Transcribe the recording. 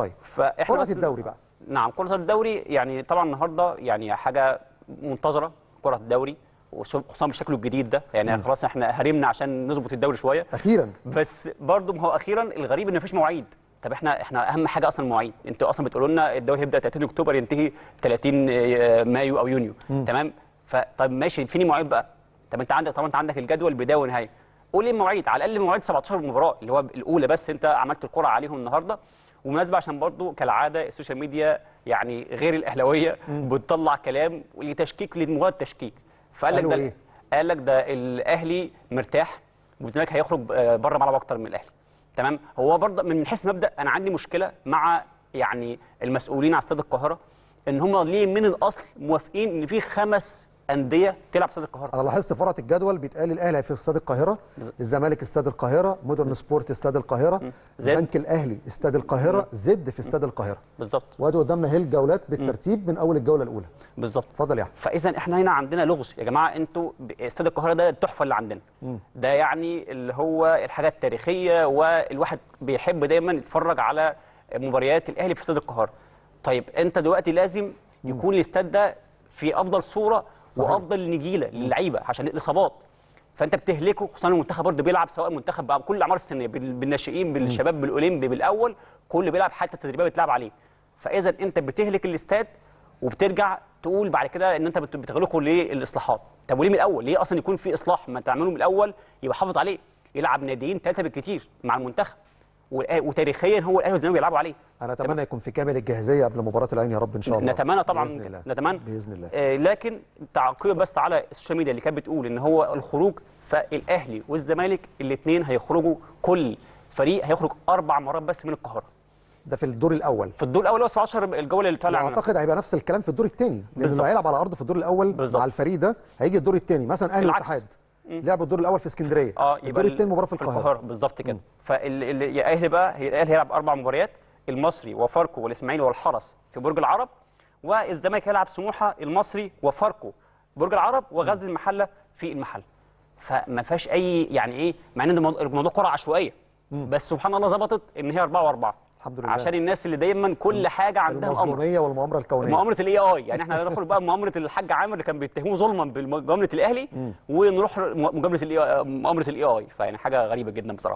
طيب فإحنا كرة بس- الدوري بقى. نعم كرة الدوري يعني طبعا النهارده يعني حاجة منتظرة كرة الدوري وخصوصا بشكله الجديد ده. يعني خلاص إحنا هرمنا عشان نظبط الدوري شوية. أخيرا. بس برضه ما هو أخيرا الغريب إن مفيش مواعيد. طب إحنا إحنا أهم حاجة أصلا المواعيد. أنتوا أصلا بتقولوا لنا الدوري هيبدأ 30 أكتوبر ينتهي 30 مايو أو يونيو. تمام؟ فطب ماشي فين المواعيد بقى؟ طب أنت عندك طبعا أنت عندك الجدول بداية ونهاية. قول لي المواعيد على الأقل مواعيد 17 مباراة اللي هو الأولى بس أنت عملت القرعه عليهم النهارده. ومناسبة عشان برضو كالعادة السوشيال ميديا يعني غير الأهلاوية بتطلع كلام لتشكيك لمجرد تشكيك. فقال لك ده إيه؟ قال لك ده الأهلي مرتاح والزمالك هيخرج بره ملعب أكتر من الأهلي. تمام؟ هو برضه من حيث مبدأ أنا عندي مشكلة مع يعني المسؤولين على استاد القاهرة إن هم ليه من الأصل موافقين إن في خمس أندية تلعب استاد القاهرة. أنا لاحظت فرعه الجدول بيتقال الأهلي في استاد القاهرة الزمالك استاد القاهرة مودرن سبورت استاد القاهرة زد. البنك الأهلي استاد القاهرة زد في استاد القاهرة. بالظبط. وادي قدامنا هي الجولات بالترتيب من أول الجولة الأولى. بالظبط. اتفضل يا احمد فاذا إحنا هنا عندنا لغز. يا جماعة أنتوا استاد القاهرة ده التحفة اللي عندنا. ده يعني اللي هو الحاجة التاريخية والواحد بيحب دايما يتفرج على مباريات الأهلي في استاد القاهرة. طيب أنت دلوقتي لازم يكون الاستاد ده في أفضل صورة صحيح. وأفضل نجيلة للعيبة عشان الاصابات فأنت بتهلكه خصوصا المنتخب برضه بيلعب سواء المنتخب بقى بكل الاعمار السنيه بال- بالناشئين بالشباب بالأولمبي بالأول كله بيلعب حتى التدريبيه بتلعب عليه. فاذا أنت بتهلك الاستاد وبترجع تقول بعد كده إن أنت بت- بتغلقه للإصلاحات. طب وليه من الأول؟ ليه أصلا يكون في إصلاح؟ ما تعمله من الأول يبقى حافظ عليه. يلعب ناديين ثلاثة بالكتير مع المنتخب. وتاريخيا هو الاهلي والزمالك بيلعبوا عليه. أنا أتمنى يكون في كامل الجاهزية قبل مباراة العين يا رب إن شاء الله. نتمنى طبعا بإذن الله. نتمنى. بإذن الله. آه لكن تعقيبا بس على ال social media اللي كانت بتقول إن هو الخروج فالأهلي والزمالك الاثنين هيخرجوا كل فريق هيخرج أربع مرات بس من القاهرة. ده في الدور الأول. في الدور الأول هو 17 الجولة اللي طالع عنها أعتقد هيبقى نفس الكلام في الدور الثاني لأنه. هيلعب على أرض في الدور الأول بالظبط. مع الفريق ده هيجي الدور الثاني مثلا أهلي. والاتحاد لعبوا الدور الأول في اسكندرية. آه الدور ال- الثاني مباراة في القاهرة. بالظبط كده. فالاهلي بقى الاهلي هيلعب أربع مباريات المصري وفاركو والإسماعيلي والحرس في برج العرب والزمالك هيلعب سموحة المصري وفاركو برج العرب وغزل المحلة في المحله فما فيهاش أي يعني إيه مع إن الموضوع الموضوع قرعه عشوائية. بس سبحان الله ظبطت إن هي 4 و4 الحمد لله. عشان الناس اللي دايما كل حاجة عندها أمر. المظلومية والمؤامرة الكونية. مؤامره ال AI يعني إحنا هندخل بقى مؤامرة الحاج عامر اللي كان بيتهموه ظلما بمؤامره الأهلي ونروح مؤامرة ال AI مؤامرة ال AI. فيعني حاجة غريبة جدا بصراحة.